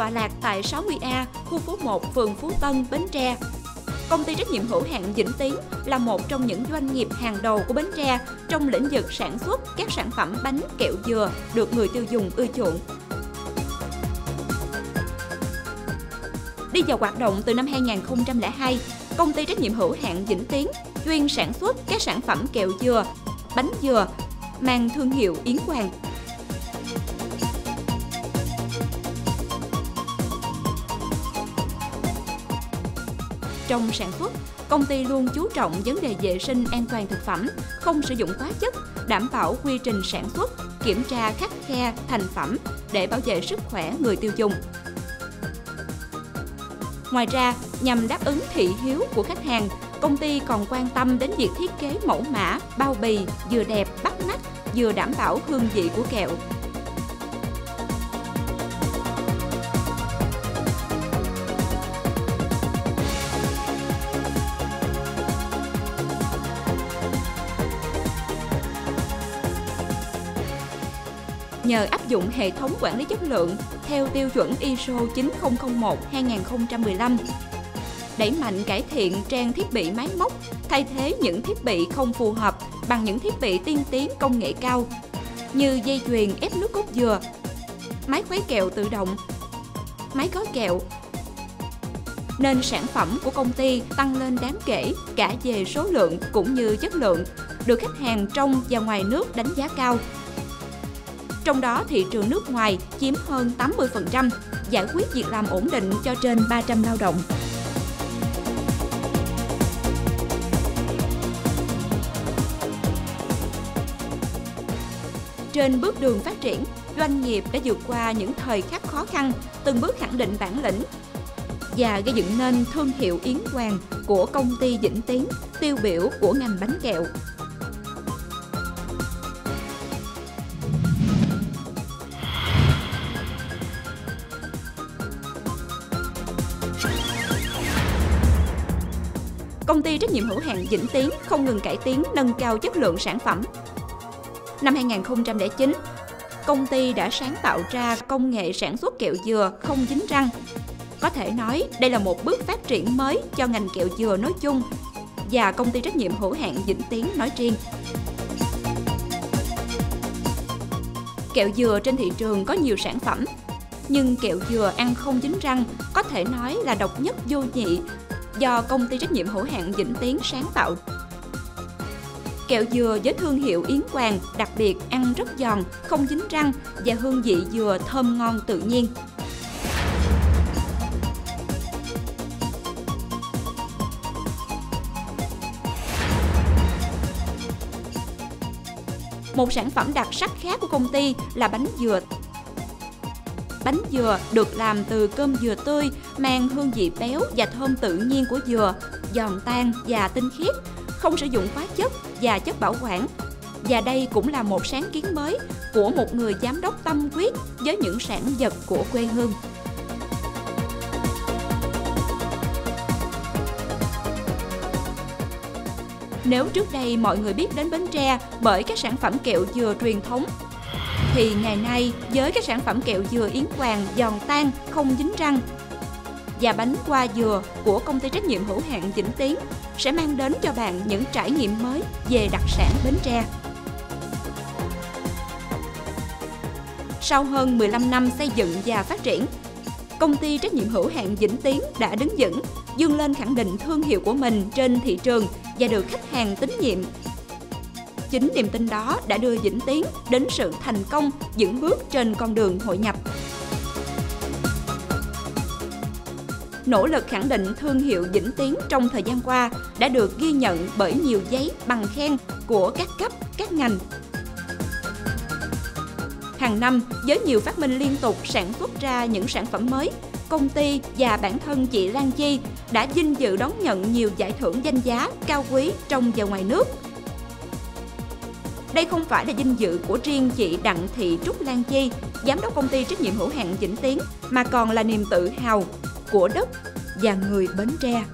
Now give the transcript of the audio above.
tọa lạc tại 60A, khu phố 1, phường Phú Tân, Bến Tre. Công ty trách nhiệm hữu hạn Vĩnh Tiến là một trong những doanh nghiệp hàng đầu của Bến Tre trong lĩnh vực sản xuất các sản phẩm bánh kẹo dừa được người tiêu dùng ưa chuộng. Đi vào hoạt động từ năm 2002, công ty trách nhiệm hữu hạn Vĩnh Tiến chuyên sản xuất các sản phẩm kẹo dừa, bánh dừa mang thương hiệu Yến Hoàng. Trong sản xuất, công ty luôn chú trọng vấn đề vệ sinh an toàn thực phẩm, không sử dụng hóa chất, đảm bảo quy trình sản xuất, kiểm tra khắc khe thành phẩm để bảo vệ sức khỏe người tiêu dùng. Ngoài ra, nhằm đáp ứng thị hiếu của khách hàng, công ty còn quan tâm đến việc thiết kế mẫu mã, bao bì vừa đẹp bắt mắt, vừa đảm bảo hương vị của kẹo. Nhờ áp dụng hệ thống quản lý chất lượng theo tiêu chuẩn ISO 9001-2015, đẩy mạnh cải thiện trang thiết bị máy móc, thay thế những thiết bị không phù hợp bằng những thiết bị tiên tiến công nghệ cao như dây chuyền ép nước cốt dừa, máy khuấy kẹo tự động, máy gói kẹo. Nên sản phẩm của công ty tăng lên đáng kể cả về số lượng cũng như chất lượng, được khách hàng trong và ngoài nước đánh giá cao trong đó thị trường nước ngoài chiếm hơn 80%, giải quyết việc làm ổn định cho trên 300 lao động. Trên bước đường phát triển, doanh nghiệp đã vượt qua những thời khắc khó khăn, từng bước khẳng định bản lĩnh và gây dựng nên thương hiệu Yến Hoàng của công ty Vĩnh Tiến, tiêu biểu của ngành bánh kẹo. Công ty trách nhiệm hữu hạn Vĩnh Tiến không ngừng cải tiến nâng cao chất lượng sản phẩm. Năm 2009, công ty đã sáng tạo ra công nghệ sản xuất kẹo dừa không dính răng. Có thể nói đây là một bước phát triển mới cho ngành kẹo dừa nói chung và công ty trách nhiệm hữu hạn Vĩnh Tiến nói riêng. Kẹo dừa trên thị trường có nhiều sản phẩm, nhưng kẹo dừa ăn không dính răng có thể nói là độc nhất vô nhị do công ty trách nhiệm hữu hạn Vĩnh Tiến sáng tạo. Kẹo dừa với thương hiệu Yến Quàng đặc biệt ăn rất giòn, không dính răng và hương vị dừa thơm ngon tự nhiên. Một sản phẩm đặc sắc khác của công ty là bánh dừa Bánh dừa được làm từ cơm dừa tươi, mang hương vị béo và thơm tự nhiên của dừa, giòn tan và tinh khiết, không sử dụng hóa chất và chất bảo quản. Và đây cũng là một sáng kiến mới của một người giám đốc tâm huyết với những sản vật của quê hương. Nếu trước đây mọi người biết đến Bến Tre bởi các sản phẩm kẹo dừa truyền thống thì ngày nay với các sản phẩm kẹo dừa Yến Hoàng giòn tan, không dính răng và bánh qua dừa của công ty trách nhiệm hữu hạn Vĩnh Tiến sẽ mang đến cho bạn những trải nghiệm mới về đặc sản Bến Tre. Sau hơn 15 năm xây dựng và phát triển, công ty trách nhiệm hữu hạn Vĩnh Tiến đã đứng vững, dương lên khẳng định thương hiệu của mình trên thị trường và được khách hàng tín nhiệm Chính niềm tin đó đã đưa Vĩnh Tiến đến sự thành công vững bước trên con đường hội nhập. Nỗ lực khẳng định thương hiệu Vĩnh Tiến trong thời gian qua đã được ghi nhận bởi nhiều giấy bằng khen của các cấp, các ngành. Hàng năm, với nhiều phát minh liên tục sản xuất ra những sản phẩm mới, công ty và bản thân chị Lan Chi đã vinh dự đón nhận nhiều giải thưởng danh giá cao quý trong và ngoài nước đây không phải là danh dự của riêng chị Đặng Thị Trúc Lan Chi, giám đốc công ty trách nhiệm hữu hạn Vĩnh Tiến, mà còn là niềm tự hào của đất và người Bến Tre.